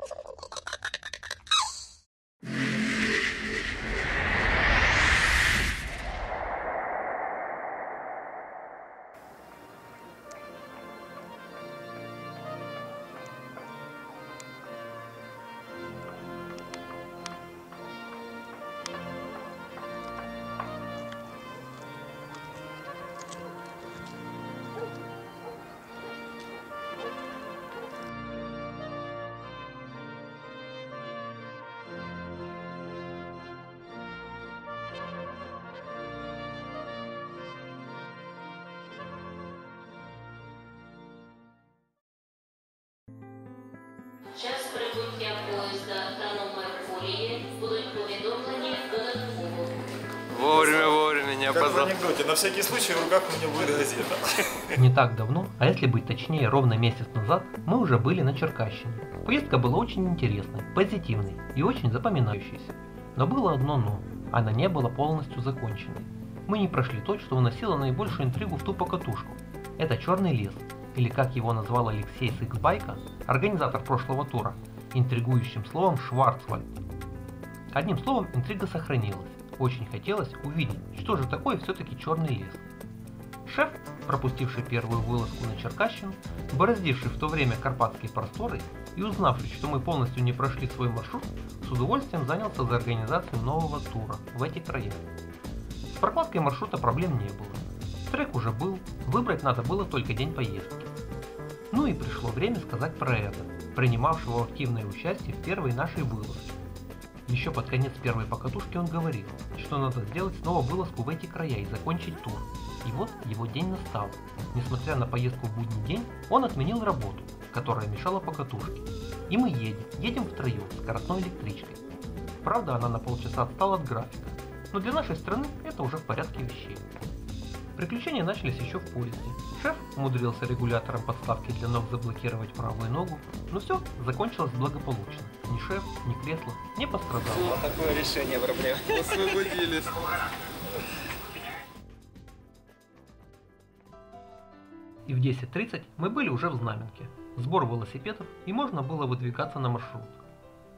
Okay. прибуття поїзда та номер колії будуть повідомлені додатково. Вовремя, вовремя, не Как в опоздал. анекдоте, на всякий случай в руках у меня будет газета. Не так давно, а если быть точнее, ровно месяц назад, мы уже были на Черкащине. Поездка была очень интересной, позитивной и очень запоминающейся. Но было одно но. Она не была полностью законченной. Мы не прошли то, что уносило наибольшую интригу в ту покатушку. Это Черный лес, или как его назвал Алексей с X-Байка, организатор прошлого тура, интригующим словом Шварцвальд. Одним словом, интрига сохранилась. Очень хотелось увидеть, что же такое все-таки Черный лес. Шеф, пропустивший первую вылазку на Черкащину, бороздивший в то время карпатские просторы и узнавший, что мы полностью не прошли свой маршрут, с удовольствием занялся за организацию нового тура в эти края. С прокладкой маршрута проблем не было. Трек уже был, выбрать надо было только день поездки. Ну и пришло время сказать про это, принимавшего активное участие в первой нашей вылазке. Еще под конец первой покатушки он говорил, что надо сделать снова вылазку в эти края и закончить тур. И вот его день настал. Несмотря на поездку в будний день, он отменил работу, которая мешала покатушке. И мы едем, едем втроем, скоростной электричкой. Правда, она на полчаса отстала от графика, но для нашей страны это уже в порядке вещей. Приключения начались еще в поезде. Шеф умудрился регулятором подставки для ног заблокировать правую ногу, но все закончилось благополучно. Ни шеф, ни кресло не пострадало. Вот такое решение проблем. Освободились. И в 10.30 мы были уже в Знаменке. Сбор велосипедов и можно было выдвигаться на маршрут.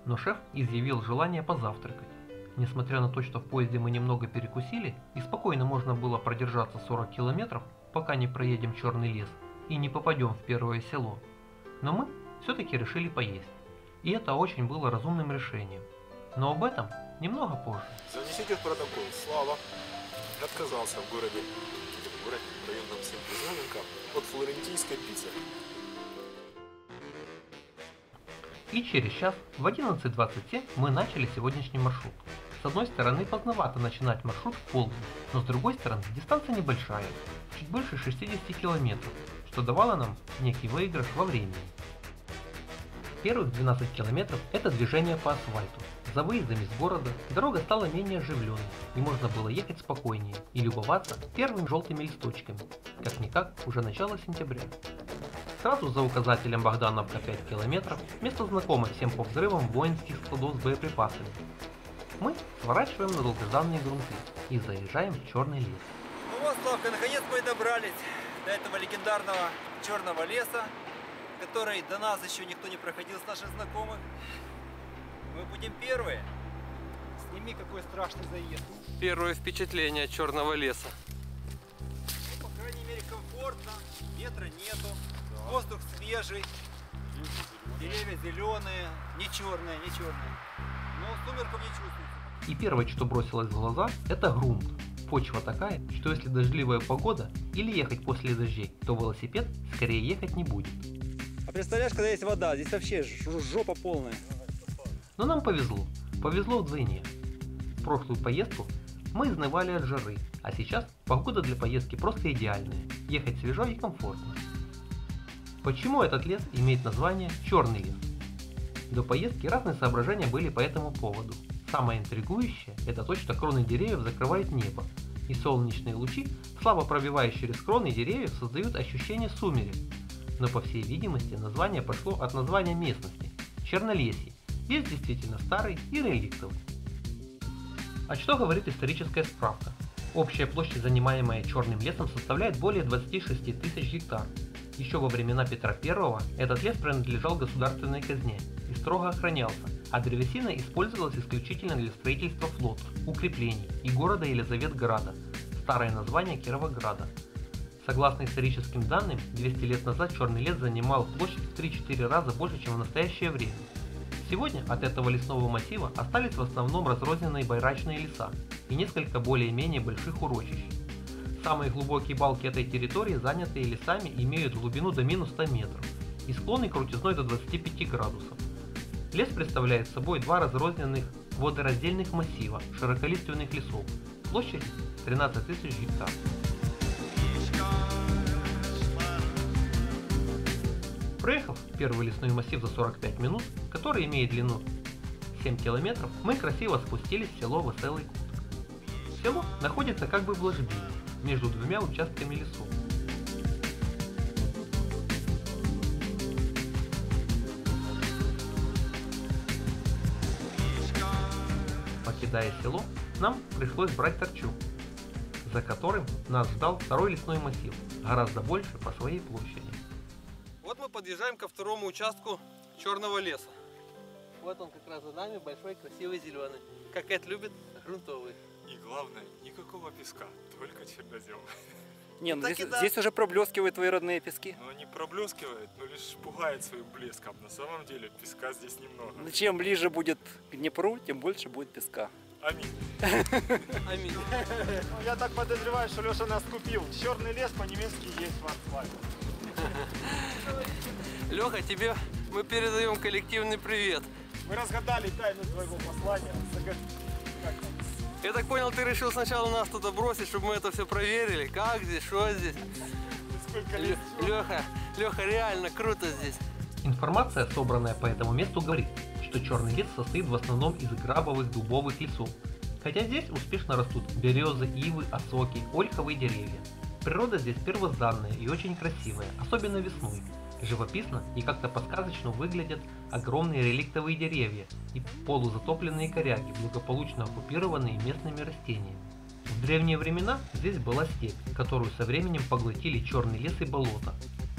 Но шеф изъявил желание позавтракать. Несмотря на то, что в поезде мы немного перекусили и спокойно можно было продержаться 40 километров, пока не проедем Черный лес и не попадем в первое село. Но мы все-таки решили поесть. И это очень было разумным решением. Но об этом немного позже. Занесите в протокол. Слава отказался в городе, в городе, в районном центре Знаменка от флорентийской пиццы. И через час в 11.27 мы начали сегодняшний маршрут. С одной стороны поздновато начинать маршрут в полдень, но с другой стороны дистанция небольшая, чуть больше 60 километров, что давало нам некий выигрыш во времени. Первых 12 километров это движение по асфальту. За выездами из города дорога стала менее оживленной, и можно было ехать спокойнее и любоваться первыми желтыми листочками. Как-никак, уже начало сентября. Сразу за указателем Богдановка 5 километров, место знакомое всем по взрывам воинских складов с боеприпасами. Мы сворачиваем на долгожданные грунты и заезжаем в черный лес. Ну вот, Славка, наконец мы и добрались до этого легендарного черного леса, который до нас еще никто не проходил с наших знакомых. Мы будем первые. Сними, какой страшный заезд. Первое впечатление черного леса. Ну, по крайней мере, комфортно, ветра нету, воздух свежий, деревья зеленые, не черные, не черные. Но сумерков не чувствуется. И первое, что бросилось в глаза, это грунт. Почва такая, что если дождливая погода или ехать после дождей, то велосипед скорее ехать не будет. А представляешь, когда есть вода, здесь вообще жопа полная. Но нам повезло. Повезло вдвойне. В прошлую поездку мы изнывали от жары, а сейчас погода для поездки просто идеальная. Ехать свежо и комфортно. Почему этот лес имеет название Черный лес? До поездки разные соображения были по этому поводу. Самое интригующее – это то, что кроны деревьев закрывают небо, и солнечные лучи, слабо пробиваясь через кроны деревьев, создают ощущение сумерек. Но по всей видимости название пошло от названия местности – Чернолесье, лес действительно старый и реликтовый. А что говорит историческая справка? Общая площадь, занимаемая черным лесом, составляет более 26 тысяч гектар. Еще во времена Петра I этот лес принадлежал государственной казне и строго охранялся, а древесина использовалась исключительно для строительства флотов, укреплений и города Елизаветграда, старое название Кировограда. Согласно историческим данным, 200 лет назад черный лес занимал площадь в 3-4 раза больше, чем в настоящее время. Сегодня от этого лесного массива остались в основном разрозненные байрачные леса и несколько более-менее больших урочищ. Самые глубокие балки этой территории, занятые лесами, имеют глубину до минус 100 метров и склоны крутизной до 25 градусов. Лес представляет собой два разрозненных водораздельных массива широколиственных лесов площадью 13 тысяч гектар. Проехав первый лесной массив за 45 минут, который имеет длину 7 километров, мы красиво спустились в село Веселый Кут. Село находится как бы в ложбине, между двумя участками лесов. Покидая село, нам пришлось брать торчу, за которым нас ждал второй лесной массив, гораздо больше по своей площади. Вот мы подъезжаем ко второму участку черного леса. Вот он как раз за нами, большой, красивый, зеленый. Как это любит, грунтовый. И главное, никакого песка, только чернозем. Не, ну Так здесь, да. здесь уже проблескивают твои родные пески. Но они проблескивают, но лишь пугает своим блеском. На самом деле песка здесь немного. Ну, Чем ближе будет к Днепру, тем больше будет песка. Аминь. Аминь. Я так подозреваю, что Леша нас купил. Черный лес по-немецки есть Варцваль. Леха, тебе мы передаем коллективный привет. Мы разгадали тайну твоего послания. Я так понял, ты решил сначала нас туда бросить, чтобы мы это все проверили. Как здесь, что здесь? Сколько лет? Леха, Леха, реально круто здесь. Информация, собранная по этому месту, говорит, что черный лес состоит в основном из грабовых дубовых лесов, хотя здесь успешно растут березы, ивы, осоки, ольховые деревья. Природа здесь первозданная и очень красивая, особенно весной. Живописно и как-то по-сказочно выглядят огромные реликтовые деревья и полузатопленные коряги, благополучно оккупированные местными растениями. В древние времена здесь была степь, которую со временем поглотили черный лес и болото.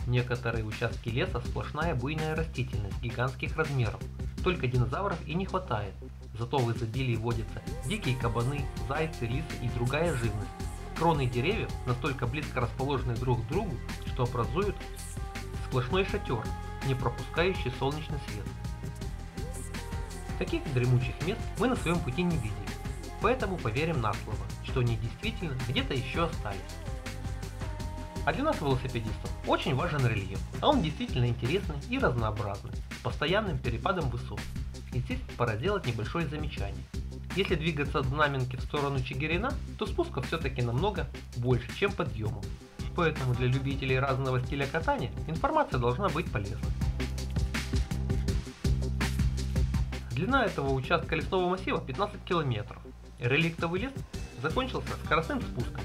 Некоторые участки леса сплошная буйная растительность гигантских размеров. Только динозавров и не хватает. Зато в изобилии водятся дикие кабаны, зайцы, лисы и другая живность. Кроны деревьев настолько близко расположены друг к другу, что образуют сплошной шатер, не пропускающий солнечный свет. Таких дремучих мест мы на своем пути не видели, поэтому поверим на слово, что они действительно где-то еще остались. А для нас, велосипедистов, очень важен рельеф, а он действительно интересный и разнообразный, постоянным перепадом высот. И здесь пора сделать небольшое замечание. Если двигаться от Знаменки в сторону Чигирина, то спусков все-таки намного больше, чем подъемов. Поэтому для любителей разного стиля катания информация должна быть полезной. Длина этого участка лесного массива 15 километров. Реликтовый лес закончился скоростным спуском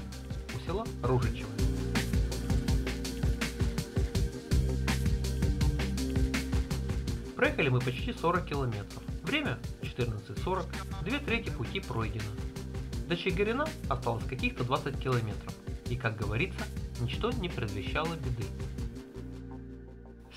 у села Ружичево. Проехали мы почти 40 километров. Время 14.40, две трети пути пройдено. До Чигирина осталось каких-то 20 километров. И, как говорится, ничто не предвещало беды.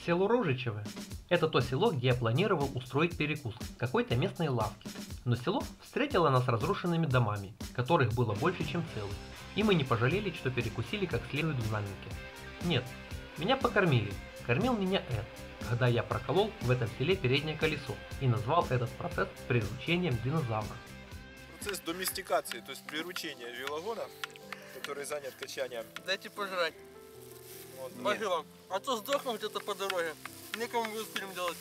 Село Ружичево – это то село, где я планировал устроить перекус какой-то местной лавке. Но село встретило нас разрушенными домами, которых было больше, чем целых. И мы не пожалели, что перекусили как следует в знаменке. Нет, меня покормили. Кормил меня Эд, когда я проколол в этом селе переднее колесо и назвал этот процесс приручением динозавра. Процесс доместикации, то есть приручения велогона, который занят качанием. Дайте пожрать. Вот, Спасибо. А то сдохнем где-то по дороге. Некому будет фильм делать.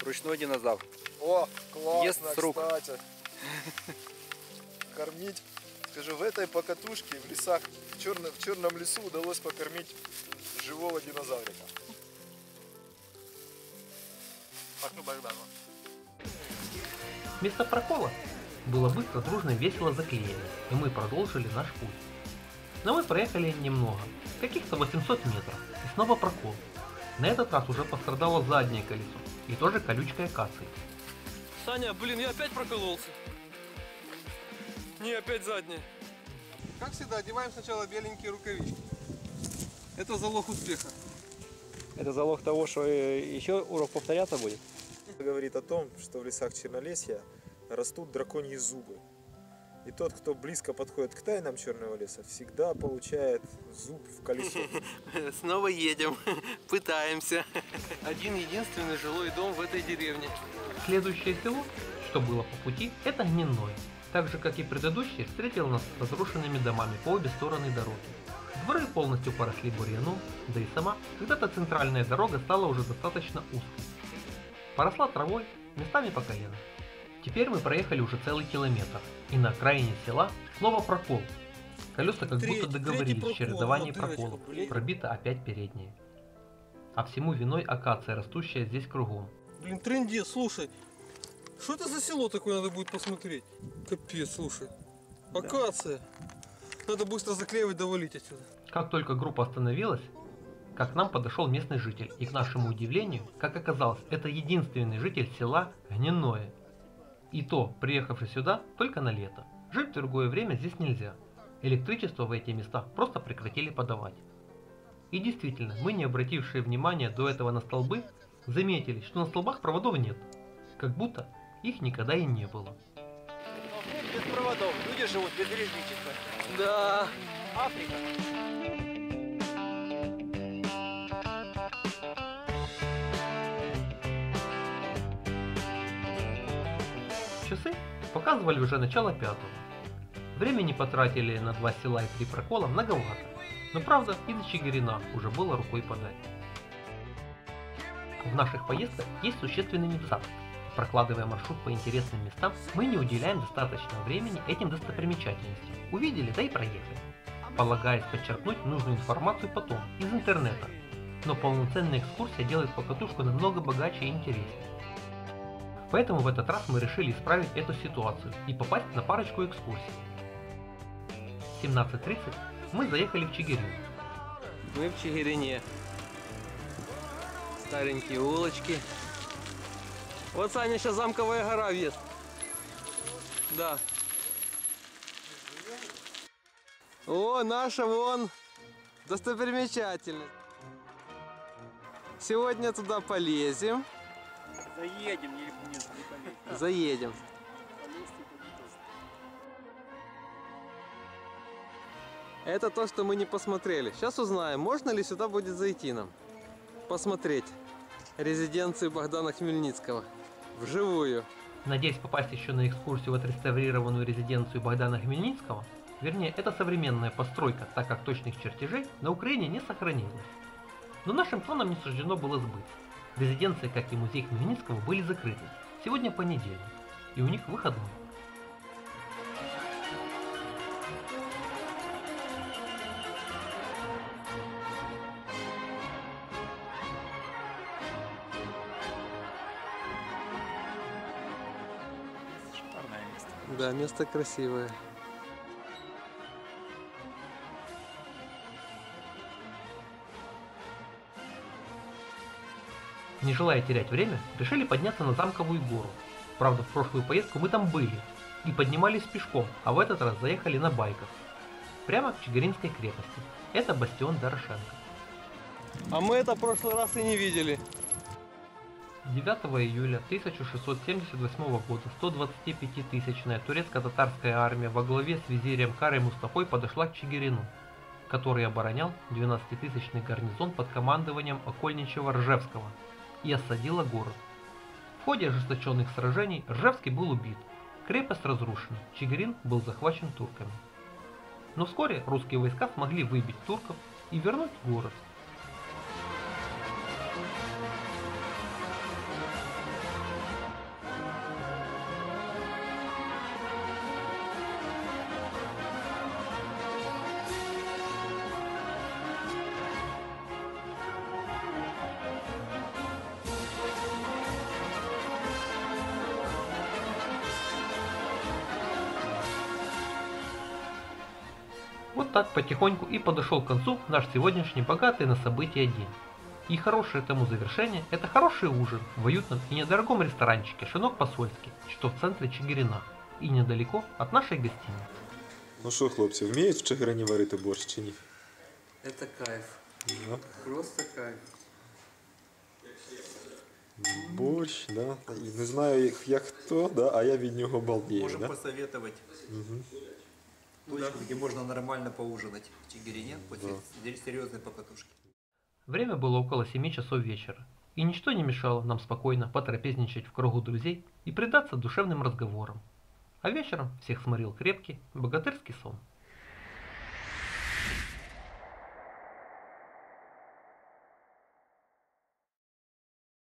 Ручной динозавр. О, классно, Ест с рук. кстати. Кормить. Скажу, в этой покатушке в лесах, в черном, в черном лесу удалось покормить живого динозаврика. Пошли Богдану. Место прокола было быстро, дружно, весело заклеено, и мы продолжили наш путь. Но мы проехали немного, каких-то 800 метров, и снова прокол. На этот раз уже пострадало заднее колесо, и тоже колючкой акации. Саня, блин, я опять прокололся. Не, опять задние. Как всегда, одеваем сначала беленькие рукавички. Это залог успеха. Это залог того, что э, еще урок повторяться будет. Говорит о том, что в лесах Чернолесья растут драконьи зубы. И тот, кто близко подходит к тайнам Черного леса, всегда получает зуб в колесо. Снова едем, пытаемся. Один единственный жилой дом в этой деревне. Следующее село, что было по пути, это Гненное. Так же, как и предыдущее, встретило нас с разрушенными домами по обе стороны дороги. Дворы полностью поросли бурьяном, да и сама, когда-то центральная дорога стала уже достаточно узкой. Поросла травой, местами по колено. Теперь мы проехали уже целый километр, и на окраине села снова прокол. Колеса как будто договорились дырочка, проколов, блин. пробита опять передняя. А всему виной акация, растущая здесь кругом. Блин, тренди, слушай. Что это за село такое надо будет посмотреть? Капец, слушай. Акация. Надо быстро заклеивать, довалить отсюда. Как только группа остановилась, как к нам подошел местный житель, и к нашему удивлению, как оказалось, это единственный житель села Гненое. И то, приехавший сюда, только на лето. Жить в другое время здесь нельзя. Электричество в эти места просто прекратили подавать. И действительно, мы, не обратившие внимания до этого на столбы, заметили, что на столбах проводов нет. Как будто их никогда и не было. Без проводов. Люди живут без электричества. Да. Африка. Показывали уже начало пятого. Времени потратили на два села и три прокола многовато. Но правда, и до Чигирина уже было рукой подать. В наших поездках есть существенный недостаток. Прокладывая маршрут по интересным местам, мы не уделяем достаточно времени этим достопримечательностям. Увидели, да и проехали. Полагаясь подчеркнуть нужную информацию потом, из интернета. Но полноценная экскурсия делает покатушку намного богаче и интереснее. Поэтому в этот раз мы решили исправить эту ситуацию и попасть на парочку экскурсий. В 17.30 мы заехали в Чигирин. Мы в Чигирине. Старенькие улочки. Вот Саня сейчас замковая гора въезд. Да. О, наша вон достопримечательность. Сегодня туда полезем. Заедем, не, не. Заедем. Это то, что мы не посмотрели. Сейчас узнаем, можно ли сюда будет зайти нам. Посмотреть резиденцию Богдана Хмельницкого. Вживую. Надеясь попасть еще на экскурсию в отреставрированную резиденцию Богдана Хмельницкого, вернее, это современная постройка, так как точных чертежей на Украине не сохранилось. Но нашим планам не суждено было сбыться. Резиденция, как и музей Хмельницкого, были закрыты. Сегодня понедельник, и у них выходной. Шикарное место. Да, место красивое. Не желая терять время, решили подняться на замковую гору. Правда, в прошлую поездку мы там были и поднимались пешком, а в этот раз заехали на байках. Прямо к Чигиринской крепости. Это бастион Дорошенко. А мы это в прошлый раз и не видели. 9 июля 1678 года 125-тысячная турецко-татарская армия во главе с визирем Карой Мустафой подошла к Чигирину, который оборонял 12-тысячный гарнизон под командованием окольничего Ржевского и осадила город. В ходе ожесточенных сражений Ржевский был убит, крепость разрушена, Чигирин был захвачен турками. Но вскоре русские войска смогли выбить турков и вернуть город. так потихоньку и подошел к концу наш сегодняшний богатый на события день. И хорошее тому завершение – это хороший ужин в уютном и недорогом ресторанчике «Шинок Посольский», что в центре Чигирина и недалеко от нашей гостиницы. Ну що, хлопці, вміють в Чигирині варити борщ чи ні? Это кайф. Ну, Просто кайф. борщ, да. І не знаю, як хто, да, а я від нього балдею, Можем да? посоветовать точку, где можно нормально поужинать в Чигирине после серьезной покатушки. Время было около 7 часов вечера, и ничто не мешало нам спокойно потрапезничать в кругу друзей и предаться душевным разговорам. А вечером всех сморил крепкий, богатырский сон.